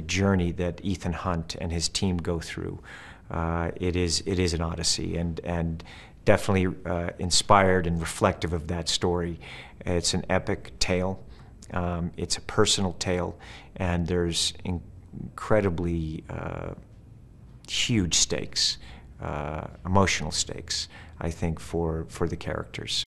journey that Ethan Hunt and his team go through. Uh, it is it is an odyssey, and and definitely uh, inspired and reflective of that story. It's an epic tale. Um, it's a personal tale, and there's incredibly uh, huge stakes, uh, emotional stakes, I think, for, for the characters.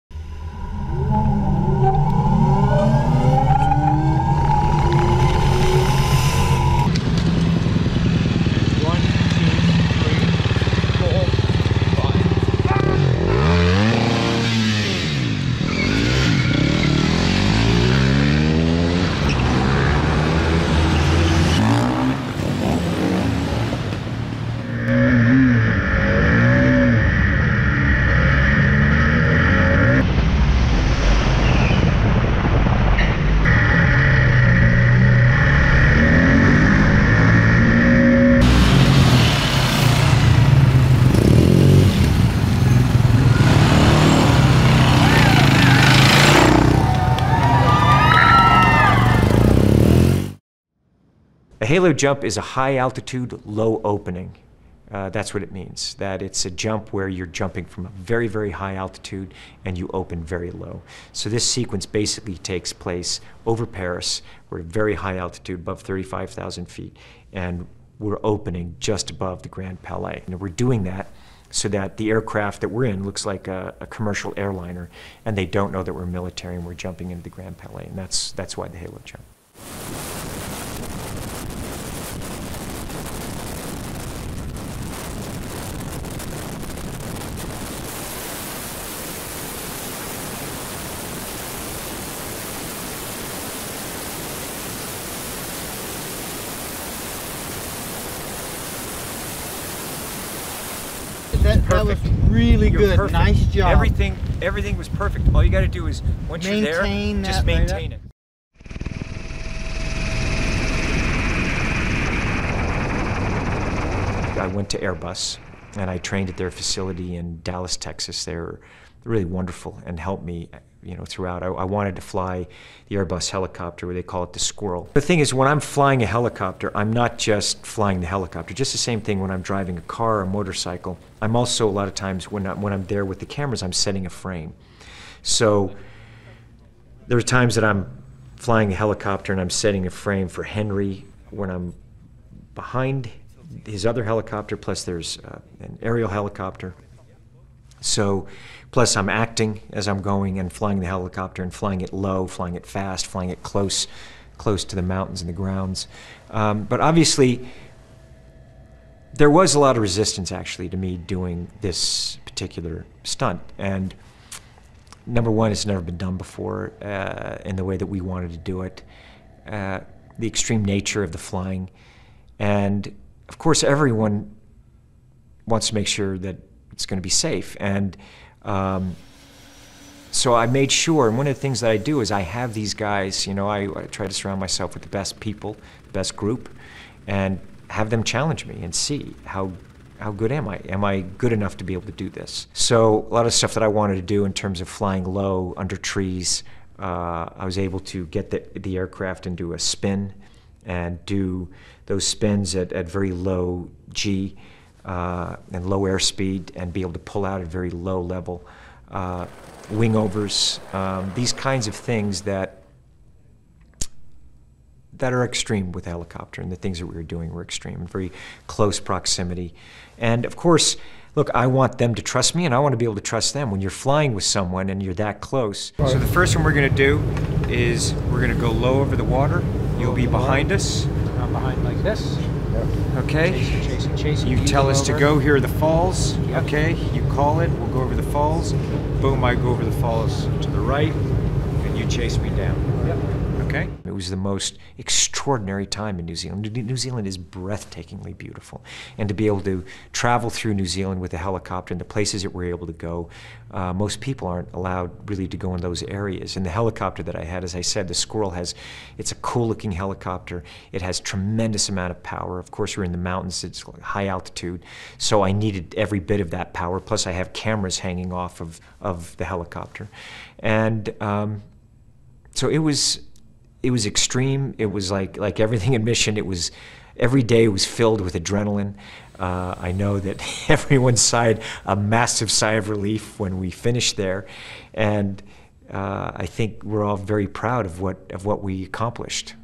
Halo jump is a high altitude, low opening. Uh, that's what it means, that it's a jump where you're jumping from a very, very high altitude and you open very low. So this sequence basically takes place over Paris. We're at a very high altitude, above 35,000 feet, and we're opening just above the Grand Palais. And we're doing that so that the aircraft that we're in looks like a, a commercial airliner, and they don't know that we're military and we're jumping into the Grand Palais. And that's, that's why the halo jump. That, that was really You're good. perfect. Nice job. Everything, everything was perfect. All you got to do is once you're there, just maintain it. I went to Airbus and I trained at their facility in Dallas, Texas. They were really wonderful and helped me, you know, throughout. I, I wanted to fly the Airbus helicopter, where they call it the Squirrel. The thing is, when I'm flying a helicopter, I'm not just flying the helicopter. Just the same thing when I'm driving a car or a motorcycle. I'm also a lot of times when I'm, when I'm there with the cameras, I'm setting a frame. So there are times that I'm flying a helicopter and I'm setting a frame for Henry when I'm behind his other helicopter, plus there's uh, an aerial helicopter. So, plus I'm acting as I'm going and flying the helicopter and flying it low, flying it fast, flying it close, close to the mountains and the grounds. Um, but obviously, there was a lot of resistance actually to me doing this particular stunt. And number one, it's never been done before uh, in the way that we wanted to do it. Uh, the extreme nature of the flying, and of course, everyone wants to make sure that it's going to be safe. And um, so I made sure, and one of the things that I do is I have these guys, you know, I, I try to surround myself with the best people, the best group, and have them challenge me and see how how good am I? Am I good enough to be able to do this? So a lot of stuff that I wanted to do in terms of flying low under trees, uh, I was able to get the, the aircraft into a spin and do those spins at, at very low G uh, and low airspeed and be able to pull out at very low level. Uh, wing overs, um, these kinds of things that that are extreme with helicopter, and the things that we were doing were extreme very close proximity. And of course, look, I want them to trust me, and I want to be able to trust them. When you're flying with someone and you're that close. So the first one we're going to do is we're going to go low over the water. You'll be behind us, I'm behind like this. Okay? Chasing, chasing, chasing. You easy tell us to go. Here are the falls. Yep. Okay. You call it. We'll go over the falls. Boom! I go over the falls to the right, and you chase me down. Yep. Okay. It was the most extraordinary time in New Zealand. New- Zealand is breathtakingly beautiful, and to be able to travel through New Zealand with a helicopter and the places that we're able to go, uh, most people aren't allowed really to go in those areas. And the helicopter that I had, as I said, the Squirrel has, it's a cool-looking helicopter. It has tremendous amount of power. Of course, we're in the mountains; it's high altitude, so I needed every bit of that power. Plus, I have cameras hanging off of of the helicopter, and um, so it was it was extreme. It was like like everything in Mission. It was every day was filled with adrenaline. Uh, I know that everyone sighed a massive sigh of relief when we finished there, and uh, I think we're all very proud of what of what we accomplished.